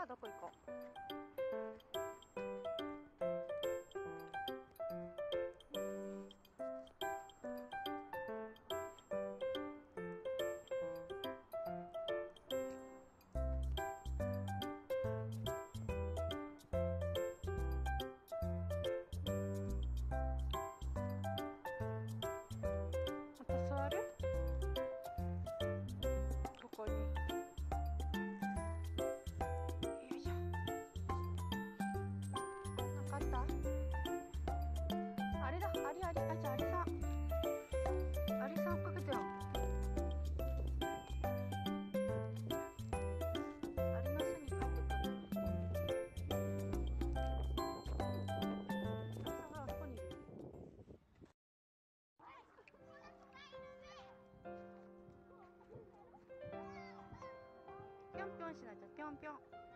さあどこ行こう？ピョンゃぴょんぴょん。